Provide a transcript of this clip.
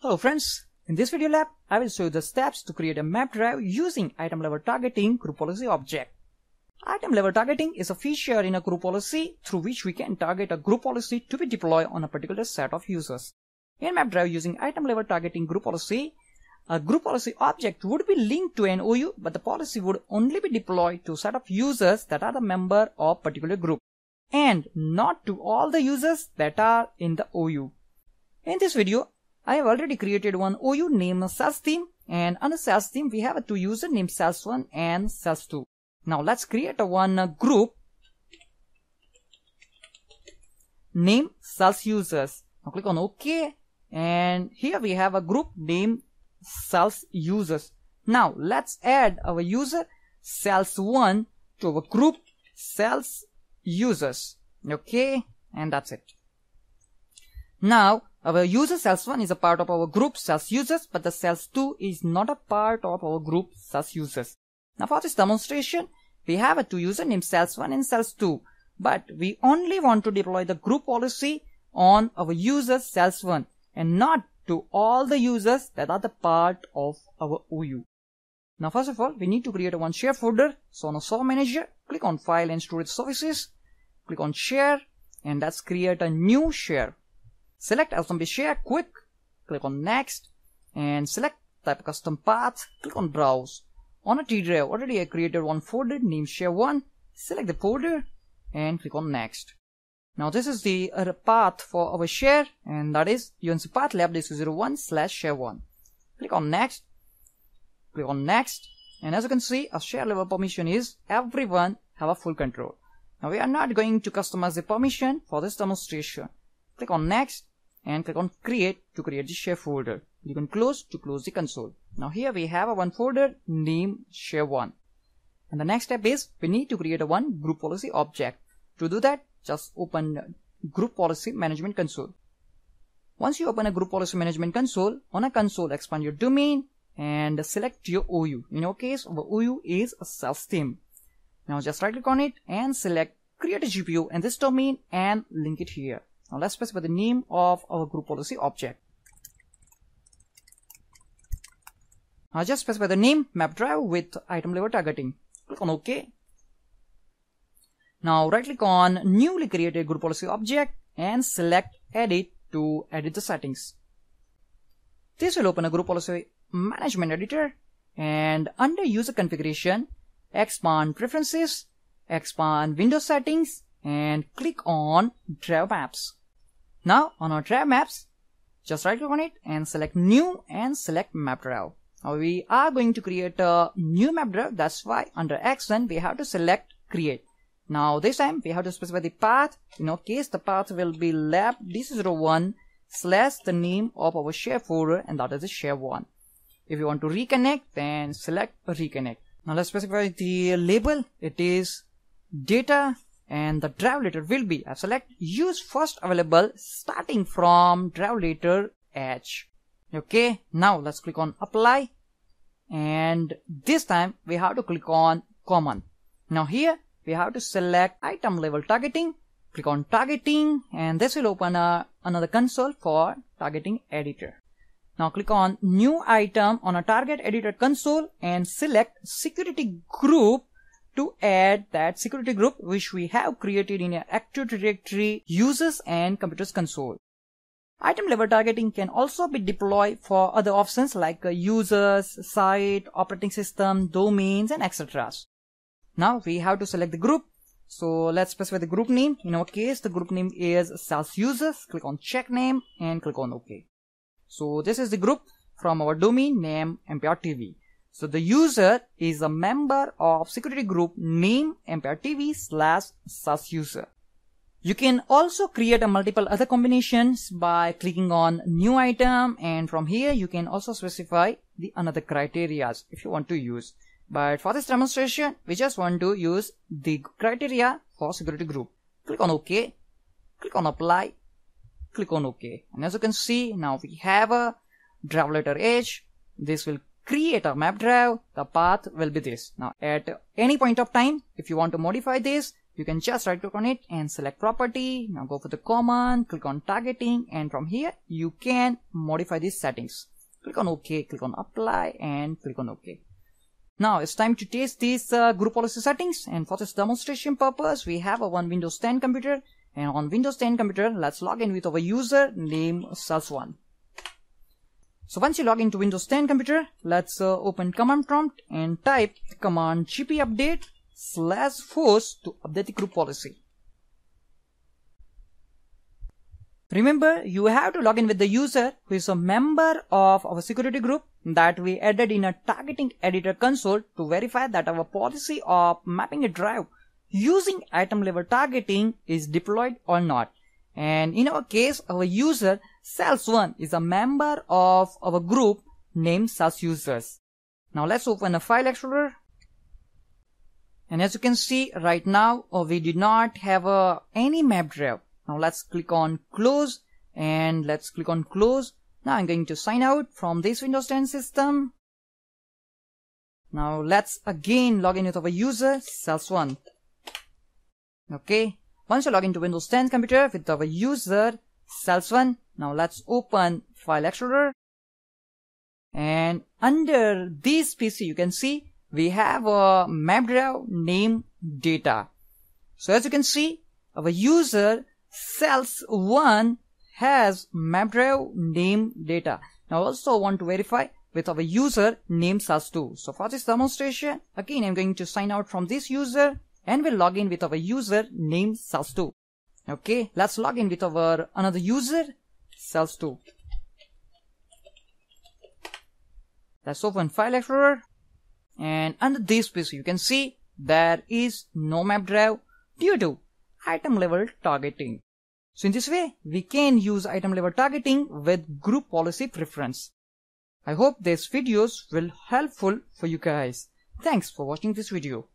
Hello friends, in this video lab, I will show you the steps to create a map drive using item level targeting group policy object. Item level targeting is a feature in a group policy through which we can target a group policy to be deployed on a particular set of users. In map drive using item level targeting group policy, a group policy object would be linked to an OU but the policy would only be deployed to a set of users that are the member of particular group and not to all the users that are in the OU. In this video, I have already created one OU name sales team and under sales team we have two users named sales1 and sales2. Now let's create a one group name sales users. Now click on OK and here we have a group named sales users. Now let's add our user sales1 to our group sales users. Okay and that's it. Now our user sales1 is a part of our group sales users, but the sales2 is not a part of our group sales users. Now for this demonstration, we have a two user named sales1 and sales2, but we only want to deploy the group policy on our user sales1 and not to all the users that are the part of our OU. Now first of all, we need to create a one share folder. So on a Server Manager, click on file and storage services, click on share and let's create a new share. Select SMB share quick, click on next and select type custom path, click on browse. On a T drive, already I created one folder named share1, select the folder and click on next. Now this is the uh, path for our share and that is UNC path lab 01 slash share1. Click on next, click on next and as you can see our share level permission is everyone have a full control. Now we are not going to customize the permission for this demonstration. Click on next and click on create to create the share folder. You can close to close the console. Now here we have a one folder named share1. And the next step is we need to create a one group policy object. To do that, just open group policy management console. Once you open a group policy management console, on a console expand your domain and select your OU. In our case, our OU is a sales team. Now just right click on it and select create a GPO in this domain and link it here. Now let's specify the name of our group policy object. Now just specify the name map drive with item level targeting. Click on OK. Now right click on newly created group policy object and select edit to edit the settings. This will open a group policy management editor and under user configuration expand preferences, expand window settings and click on drive maps. Now on our drive maps, just right click on it and select new and select map drive. Now we are going to create a new map drive. That's why under action we have to select create. Now this time we have to specify the path. In our case the path will be lab d01 slash the name of our share folder and that is the share 1. If you want to reconnect then select reconnect. Now let's specify the label. It is data and the drive letter will be I select use first available starting from drive letter h. Okay now let's click on apply. And this time we have to click on common. Now here we have to select item level targeting. Click on targeting and this will open a, another console for targeting editor. Now click on new item on a target editor console and select security group to add that security group which we have created in an Active Directory users and computers console. Item level targeting can also be deployed for other options like uh, users, site, operating system, domains and etc. Now we have to select the group. So let's specify the group name. In our case, the group name is sales users. Click on check name and click on OK. So this is the group from our domain name MPR TV. So the user is a member of security group name Empire TV slash sales user. You can also create a multiple other combinations by clicking on new item and from here you can also specify the another criterias if you want to use. But for this demonstration, we just want to use the criteria for security group. Click on OK, click on apply, click on OK. And as you can see, now we have a drive letter H. This will create a map drive, the path will be this. Now at any point of time, if you want to modify this, you can just right click on it and select property. Now go for the common, click on targeting and from here you can modify these settings. Click on OK, click on apply and click on OK. Now it's time to test these uh, group policy settings and for this demonstration purpose we have a one Windows 10 computer and on Windows 10 computer let's log in with our user name sales1. So once you log into Windows 10 computer let's uh, open command prompt and type command gp update slash force to update the group policy. Remember, you have to log in with the user who is a member of our security group that we added in a targeting editor console to verify that our policy of mapping a drive using item level targeting is deployed or not. And in our case, our user sales1 is a member of our group named sales users. Now let's open a file explorer. And as you can see right now uh, we did not have uh, any map drive now let's click on close and let's click on close. Now I'm going to sign out from this Windows 10 system. Now let's again log in with our user sales1 okay once you log into Windows 10 computer with our user sales1 now let's open file explorer and under this PC you can see we have a map drive name data. So as you can see, our user sales1 has map drive name data. Now also want to verify with our user name sales2. So for this demonstration, again I'm going to sign out from this user and we'll log in with our user name sales2. Okay, let's log in with our another user sales2. Let's open File Explorer and under this PC you can see there is no map drive due to item level targeting. So in this way we can use item level targeting with group policy preference. I hope these videos will helpful for you guys. Thanks for watching this video.